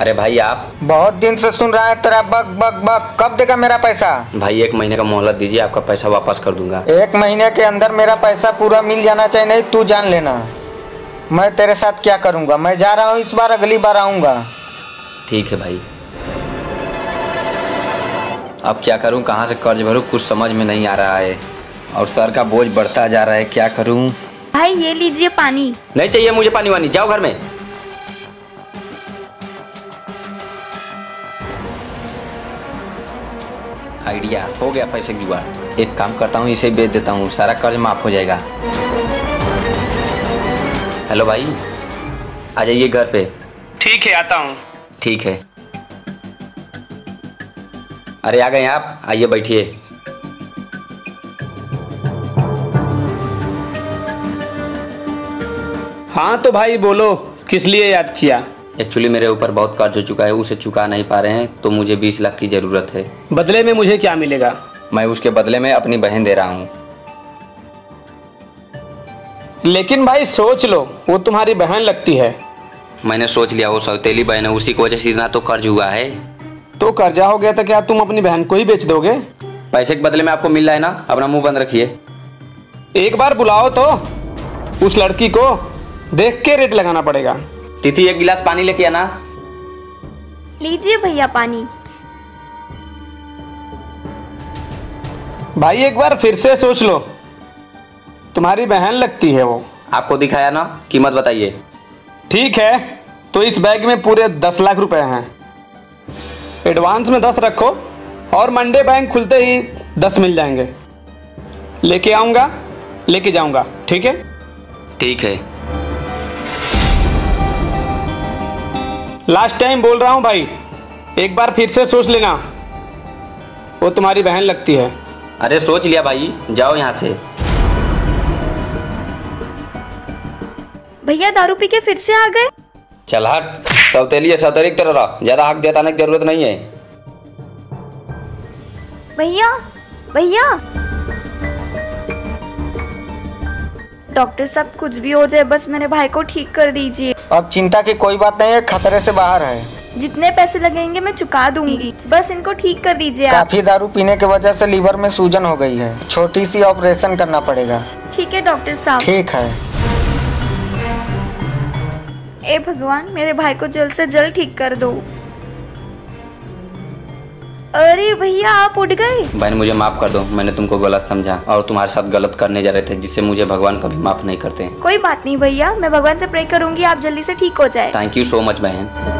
अरे भाई आप बहुत दिन से सुन रहा है तेरा बक बक बक। कब देगा मेरा पैसा? भाई एक महीने का मोहलत दीजिए आपका पैसा वापस कर दूँगा। एक महीने के अंदर मेरा पैसा पूरा मिल जाना चाहिए नहीं तू जान लेना। मैं तेरे साथ क्या करूँगा? मैं जा रहा हूँ इस बार अगली बार आऊँगा। ठीक है भाई। अब क्या करूँ? कहाँ से कर्ज भरूं? कुछ समझ में नहीं आ रहा है। और सर का बोझ बढ़ता जा रहा है क्या करूँ? भाई ये लीजिए पानी। नहीं चाहिए मुझे पानी वानी। जाओ घर में। आइडिया हो गया पैसे की जुगाड़ एक काम करता हूँ इसे बेच देता हूँ सारा कर्ज माफ़ हो जाएगा। हेलो भाई आ जाइए घर पे। ठीक है आता हूँ। ठीक है। अरे आ गए आप आइए बैठिए। हाँ तो भाई बोलो किस लिए याद किया? एक्चुअली मेरे ऊपर बहुत कर्ज हो चुका है उसे चुका नहीं पा रहे हैं तो मुझे बीस लाख की ज़रूरत है। बदले में मुझे क्या मिलेगा? मैं उसके बदले में अपनी बहन दे रहा हूँ। लेकिन भाई सोच लो वो तुम्हारी बहन लगती है। मैंने सोच लिया वो सौतेली बहन है उसी की वजह से इतना तो कर्ज हुआ है। तो कर्जा हो गया तो क्या तुम अपनी बहन को ही बेच दोगे? पैसे के बदले में आपको मिल रहा है ना? अपना मुँह बंद रखिए। एक बार बुलाओ तो उस लड़की को देख के रेट लगाना पड़ेगा। तिथि एक गिलास पानी लेके आना। लीजिए भैया पानी। भाई एक बार फिर से सोच लो। तुम्हारी बहन लगती है वो। आपको दिखाया ना कीमत बताइए। ठीक है तो इस बैग में पूरे दस लाख रुपए हैं। एडवांस में दस रखो और मंडे बैंक खुलते ही दस मिल जाएँगे। लेके आऊँगा लेके जाऊँगा ठीक है? ठीक है। लास्ट टाइम बोल रहा हूँ भाई। एक बार फिर से सोच लेना। वो तुम्हारी बहन लगती है। अरे सोच लिया भाई जाओ यहाँ से। भैया दारू पी के फिर से आ गए? चल हट सौतेली है सौतेली की तरह रह। ज़्यादा हक जताने की ज़रूरत नहीं है। भैया भैया। डॉक्टर साहब कुछ भी हो जाए बस मेरे भाई को ठीक कर दीजिए। अब चिंता की कोई बात नहीं है खतरे से बाहर है। जितने पैसे लगेंगे मैं चुका दूँगी। बस इनको ठीक कर दीजिए आप। काफ़ी दारू पीने की वजह से लीवर में सूजन हो गई है। छोटी सी ऑपरेशन करना पड़ेगा। ठीक है डॉक्टर साहब। ठीक है। ए भगवान मेरे भाई को जल्द से जल्द ठीक कर दो। अरे भैया आप उठ गए। बहन मुझे माफ़ कर दो। मैंने तुमको गलत समझा और तुम्हारे साथ गलत करने जा रहे थे जिससे मुझे भगवान कभी माफ़ नहीं करते। कोई बात नहीं भैया मैं भगवान से प्रे करूँगी आप जल्दी से ठीक हो जाए। थैंक यू सो मच बहन।